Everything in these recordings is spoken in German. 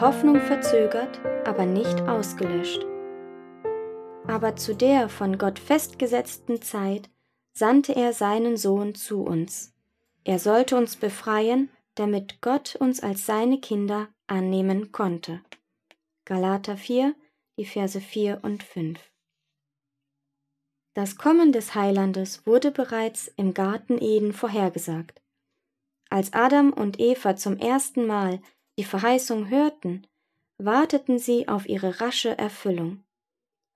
Hoffnung verzögert, aber nicht ausgelöscht. Aber zu der von Gott festgesetzten Zeit sandte er seinen Sohn zu uns. Er sollte uns befreien, damit Gott uns als seine Kinder annehmen konnte. Galater 4, die Verse 4 und 5. Das Kommen des Heilandes wurde bereits im Garten Eden vorhergesagt. Als Adam und Eva zum ersten Mal die Verheißung hörten, warteten sie auf ihre rasche Erfüllung.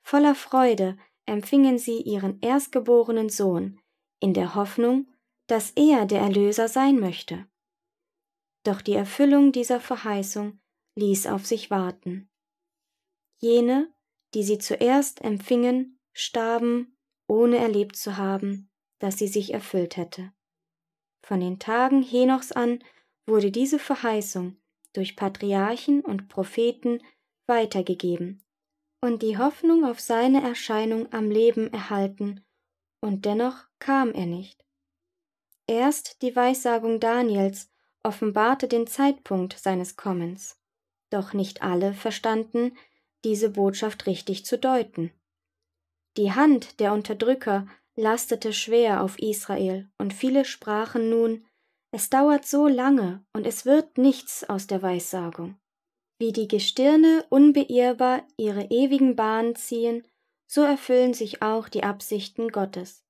Voller Freude empfingen sie ihren erstgeborenen Sohn in der Hoffnung, dass er der Erlöser sein möchte. Doch die Erfüllung dieser Verheißung ließ auf sich warten. Jene, die sie zuerst empfingen, starben, ohne erlebt zu haben, dass sie sich erfüllt hätte. Von den Tagen Henochs an wurde diese Verheißung durch Patriarchen und Propheten weitergegeben und die Hoffnung auf seine Erscheinung am Leben erhalten, und dennoch kam er nicht. Erst die Weissagung Daniels offenbarte den Zeitpunkt seines Kommens, doch nicht alle verstanden, diese Botschaft richtig zu deuten. Die Hand der Unterdrücker lastete schwer auf Israel, und viele sprachen nun, es dauert so lange, und es wird nichts aus der Weissagung. Wie die Gestirne unbeirrbar ihre ewigen Bahnen ziehen, so erfüllen sich auch die Absichten Gottes.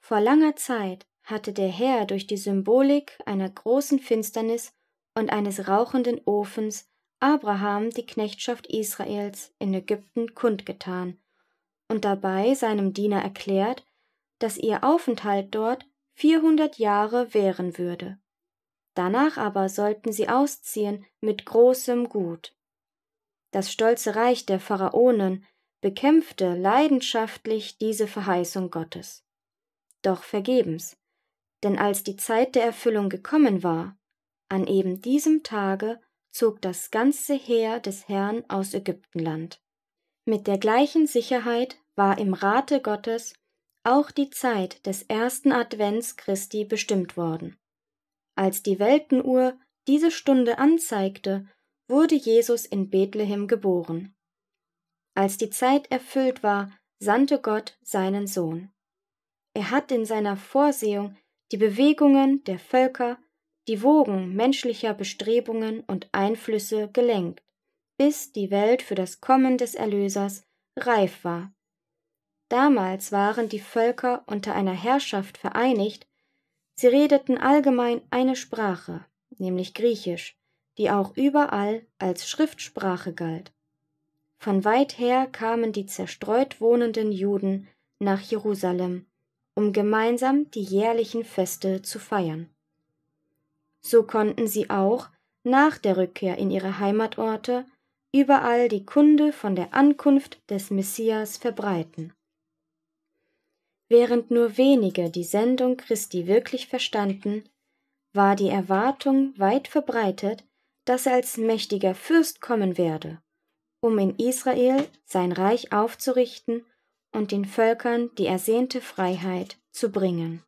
Vor langer Zeit hatte der Herr durch die Symbolik einer großen Finsternis und eines rauchenden Ofens Abraham die Knechtschaft Israels in Ägypten kundgetan und dabei seinem Diener erklärt, dass ihr Aufenthalt dort vierhundert Jahre währen würde. Danach aber sollten sie ausziehen mit großem Gut. Das stolze Reich der Pharaonen bekämpfte leidenschaftlich diese Verheißung Gottes. Doch vergebens, denn als die Zeit der Erfüllung gekommen war, an eben diesem Tage zog das ganze Heer des Herrn aus Ägyptenland. Mit der gleichen Sicherheit war im Rate Gottes auch die Zeit des ersten Advents Christi bestimmt worden. Als die Weltenuhr diese Stunde anzeigte, wurde Jesus in Bethlehem geboren. Als die Zeit erfüllt war, sandte Gott seinen Sohn. Er hat in seiner Vorsehung die Bewegungen der Völker, die Wogen menschlicher Bestrebungen und Einflüsse gelenkt, bis die Welt für das Kommen des Erlösers reif war. Damals waren die Völker unter einer Herrschaft vereinigt, Sie redeten allgemein eine Sprache, nämlich Griechisch, die auch überall als Schriftsprache galt. Von weit her kamen die zerstreut wohnenden Juden nach Jerusalem, um gemeinsam die jährlichen Feste zu feiern. So konnten sie auch nach der Rückkehr in ihre Heimatorte überall die Kunde von der Ankunft des Messias verbreiten. Während nur wenige die Sendung Christi wirklich verstanden, war die Erwartung weit verbreitet, dass er als mächtiger Fürst kommen werde, um in Israel sein Reich aufzurichten und den Völkern die ersehnte Freiheit zu bringen.